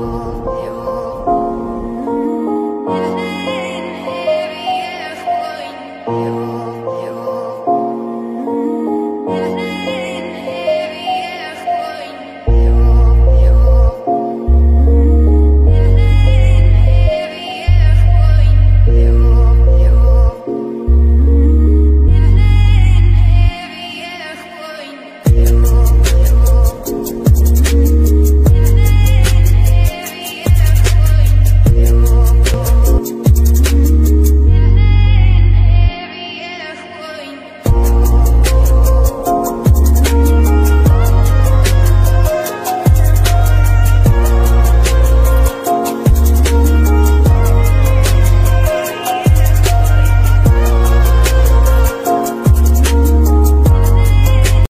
你我。